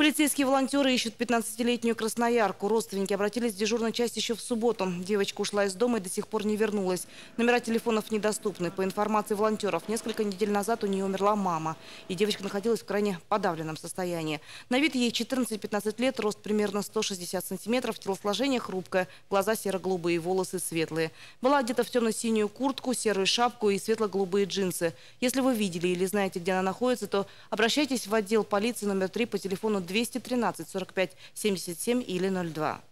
Полицейские волонтеры ищут 15-летнюю красноярку. Родственники обратились в дежурную часть еще в субботу. Девочка ушла из дома и до сих пор не вернулась. Номера телефонов недоступны. По информации волонтеров, несколько недель назад у нее умерла мама. И девочка находилась в крайне подавленном состоянии. На вид ей 14-15 лет, рост примерно 160 сантиметров, телосложение хрупкое, глаза серо-голубые, волосы светлые. Была одета в темно-синюю куртку, серую шапку и светло-голубые джинсы. Если вы видели или знаете, где она находится, то обращайтесь в отдел полиции номер 3 по телефону 213 45 77 или 02.